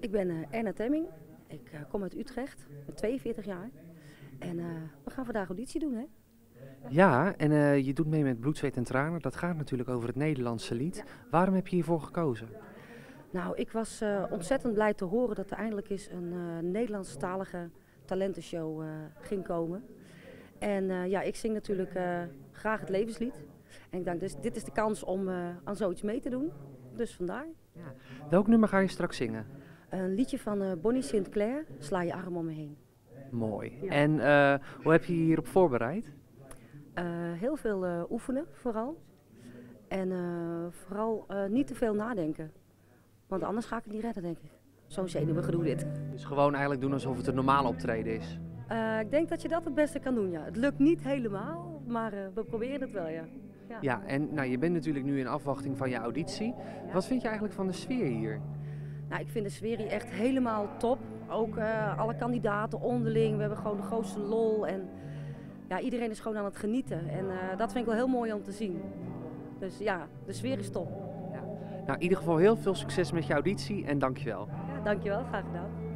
Ik ben uh, Erna Temming. Ik uh, kom uit Utrecht, ben 42 jaar. En uh, we gaan vandaag auditie doen, hè? Ja, en uh, je doet mee met Bloed, Zweet en Tranen. Dat gaat natuurlijk over het Nederlandse lied. Ja. Waarom heb je hiervoor gekozen? Nou, ik was uh, ontzettend blij te horen dat er eindelijk eens een uh, Nederlandstalige talentenshow ging komen. En ja, ik zing natuurlijk graag het levenslied. En ik dacht, dus dit is de kans om aan zoiets mee te doen. Dus vandaar. Ja. Welk nummer ga je straks zingen? Een liedje van Bonnie Sinclair, Sla je arm om me heen. Mooi. Ja. En uh, hoe heb je je hierop voorbereid? Uh, heel veel oefenen vooral. En vooral niet te veel nadenken. Want anders ga ik het niet redden, denk ik. Zo'n zenuwig gedoe dit. Dus gewoon eigenlijk doen alsof het een normale optreden is? ik denk dat je dat het beste kan doen, ja. Het lukt niet helemaal, maar we proberen het wel, ja. Ja, ja en nou, je bent natuurlijk nu in afwachting van je auditie. Ja. Wat vind je eigenlijk van de sfeer hier? Nou, ik vind de sfeer hier echt helemaal top. Ook uh, alle kandidaten onderling. We hebben gewoon de grootste lol. En ja, iedereen is gewoon aan het genieten. En uh, dat vind ik wel heel mooi om te zien. Dus ja, de sfeer is top. Ja. Nou, in ieder geval heel veel succes met je auditie en dankjewel. Ja, dankjewel, graag gedaan.